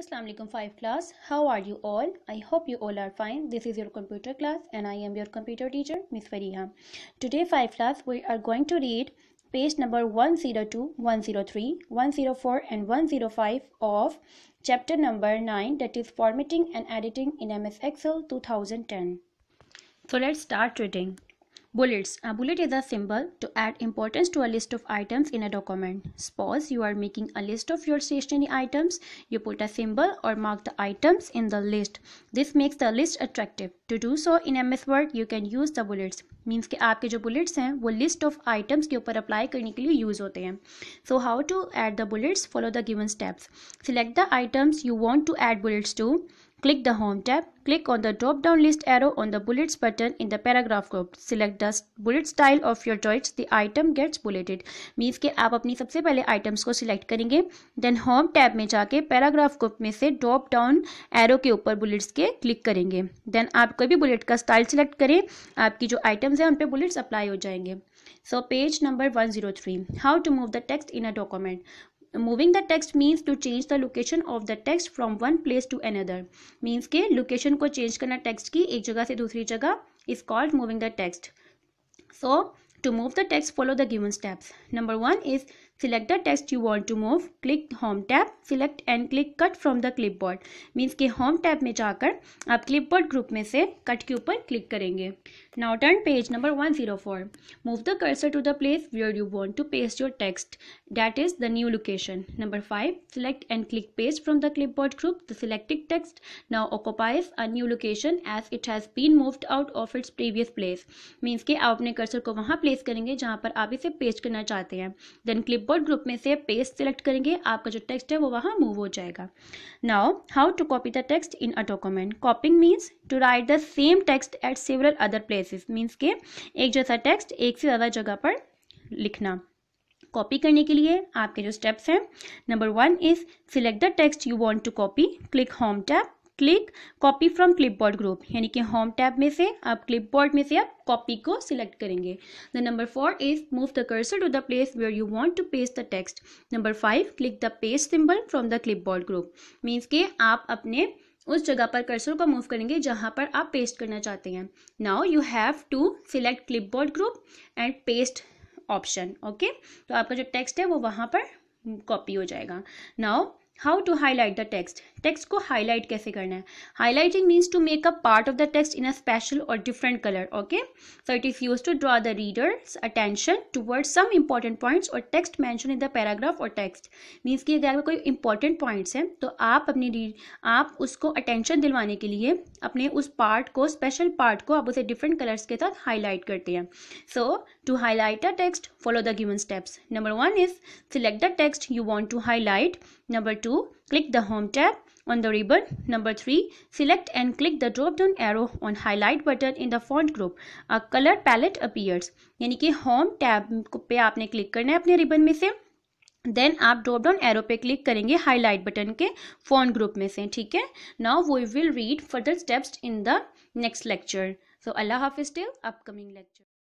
Assalamu alaikum 5 class. How are you all? I hope you all are fine. This is your computer class and I am your computer teacher Miss Fariha. Today 5 class we are going to read page number 102 103 104 and 105 of chapter number 9 that is formatting and editing in MS Excel 2010 so let's start reading Bullets. A bullet is a symbol to add importance to a list of items in a document. Suppose you are making a list of your stationery items. You put a symbol or mark the items in the list. This makes the list attractive. To do so in MS Word, you can use the bullets. Means कि आपके जो bullets हैं वो list of items के ऊपर apply करने के लिए यूज़ होते हैं so how to add the bullets follow the given steps select the items you want to add bullets to Click the Home tab. Click on the drop-down list arrow on the Bullets button in the paragraph group. Select the bullet style of your choice. The item gets bulleted. Means के आप अपनी सबसे पहले items को select करेंगे then home tab में जाके paragraph group में से ड्रॉप डाउन एरो के ऊपर बुलेट्स के क्लिक करेंगे देन आप कोई भी बुलेट का स्टाइल सिलेक्ट करें आपकी जो आइटम्स हैं उन पर बुलेट्स अप्लाई हो जाएँगे So page number 103. How to move the text in a document. Moving the text means to change the location of the text from one place to another means के location को change करना text की एक जगह से दूसरी जगह is called moving the text so to move the text follow the given steps number one is Select the text you want to move. Click Home tab. Select and click Cut from the clipboard. Means कि Home tab में जाकर आप clipboard group में से Cut के ऊपर click करेंगे Now turn page number 104. Move the cursor to the place where you want to paste your text. That is the new location. Number 5. Select and click Paste from the clipboard group. The selected text now occupies a new location as it has been moved out of its previous place. Means कि आप अपने cursor को वहाँ place करेंगे जहाँ पर आप इसे पेस्ट करना चाहते हैं देन क्लिप क्लिपबोर्ड ग्रुप में से पेस्ट सिलेक्ट करेंगे, आपका जो टेक्स्ट है वो वहाँ मूव हो जाएगा। Now how to copy the text in a document copying means to write the same text at several other places means के एक जैसा टेक्स्ट एक से ज़्यादा जगह पर लिखना। कॉपी करने के लिए आपके जो स्टेप्स हैं number one is select the text you want to copy click home tap click copy from clipboard group यानी कि होम टैब में से आप क्लिपबोर्ड में से आप कॉपी को सिलेक्ट करेंगे। The number four is move the cursor to the place where you want to paste the text number five click the paste symbol from the clipboard group means के आप अपने उस जगह पर कर्सर को move करेंगे जहाँ पर आप पेस्ट करना चाहते हैं। Now you have to select clipboard group and paste option okay तो आपका जो टेक्स्ट है वो वहाँ पर कॉपी हो जाएगा। Now how to highlight the text text को हाईलाइट कैसे करना है? Highlighting means to make a part of the text in a special और different colour okay so it is use to draw the readers attention toward some important points और text mention in the paragraph और text means कि अगर कोई important points हैं तो आप अपनी रीड आप उसको अटेंशन दिलवाने के लिए अपने उस पार्ट को स्पेशल पार्ट को आप उसे डिफरेंट कलर्स के साथ हाईलाइट करते हैं। So to highlight a text follow the given steps number one is select the text you want to highlight number two click the home tab on the ribbon. Number 3. Select and click the drop down arrow on highlight button in the font group. A color palette appears. यानी कि home tab पे आपने click करना है अपने ribbon में से then आप ड्रॉप डाउन एरो पे क्लिक करेंगे हाईलाइट बटन के फ़ोन ग्रुप में से ठीक है now we will read further steps in the next lecture so Allah Hafiz till upcoming lecture